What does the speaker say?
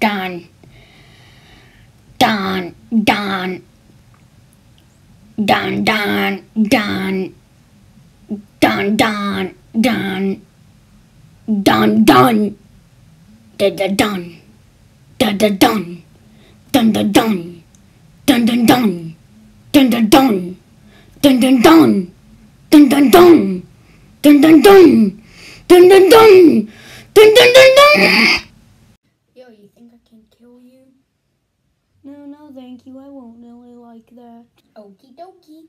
dun, dun, dun, dun, dun, dun, dun, dun, dun, dun, dun, dun, da da dun, da da dun, dun da dun, dun dun dun, dun dun. Dun, dun dun. Dun, dun dun. Dun, dun dun. Dun, dun dun. Dun, dun dun dun you think I can kill you? No, no, thank you. I won't really like that. Okie dokie.